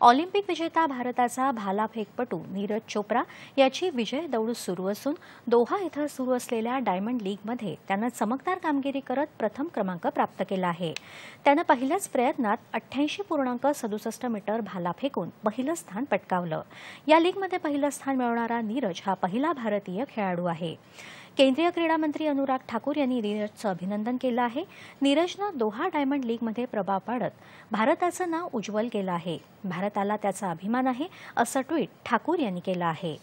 Olympic विजेता भारताचा भालाफेकपटू नीरज चोप्रा याची विजय दौड सुरू असून दोहा इथं सुरू असलेल्या डायमंड लीगमध्ये त्यानं चमकदार कामगिरी करत प्रथम क्रमांक प्राप्त केला आहे. त्यानं पहिल्याच प्रयत्नात अठ्ठ्याऐंशी पूर्णांक सदुसष्ट मीटर भाला फेकून पहिलं स्थान पटकावलं. या लीगमध्ये पहिलं स्थान मिळवणारा नीरज हा पहिला भारतीय खेळाडू आहे. केंद्रीय क्रीडा मंत्री अनुराग ठाकूर यांनी नीरजचं अभिनंदन केलं आहे. नीरजनं दोहा डायमंड लीगमध्ये प्रभाव पाडत भारताचं नाव उज्ज्वल केलं आहे. भारताला त्याचा अभिमान आहे असं ट्विट ठाकूर यांनी केलं आहे.